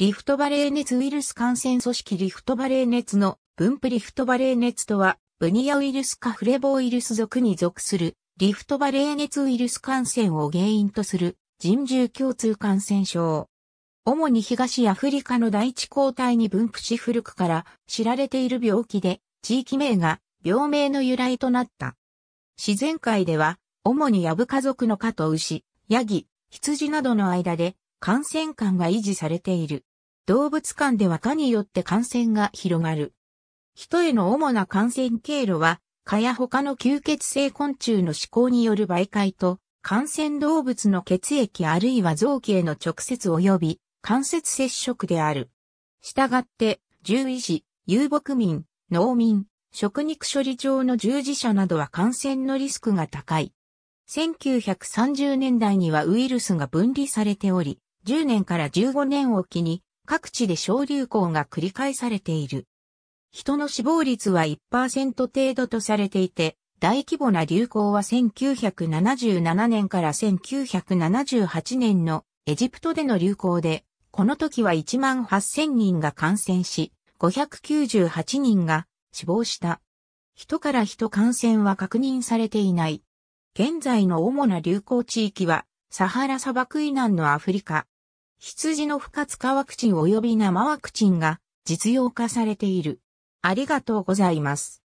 リフトバレー熱ウイルス感染組織リフトバレー熱の分布リフトバレー熱とは、ブニアウイルスかフレボウイルス属に属するリフトバレー熱ウイルス感染を原因とする人獣共通感染症。主に東アフリカの大地交代に分布し古くから知られている病気で、地域名が病名の由来となった。自然界では、主にヤブ家族の蚊と牛、ヤギ、羊などの間で感染感が維持されている。動物間では蚊によって感染が広がる。人への主な感染経路は、蚊や他の吸血性昆虫の死行による媒介と、感染動物の血液あるいは臓器への直接及び間接接触である。したがって、獣医師、遊牧民、農民、食肉処理場の従事者などは感染のリスクが高い。1930年代にはウイルスが分離されており、10年から15年おきに各地で小流行が繰り返されている。人の死亡率は1%程度とされていて、大規模な流行は1977年から1978年のエジプトでの流行で、この時は1万8000人が感染し、598人が死亡した。人から人感染は確認されていない。現在の主な流行地域は、サハラ砂漠以南のアフリカ。羊の不活化ワクチン及び生ワクチンが実用化されている。ありがとうございます。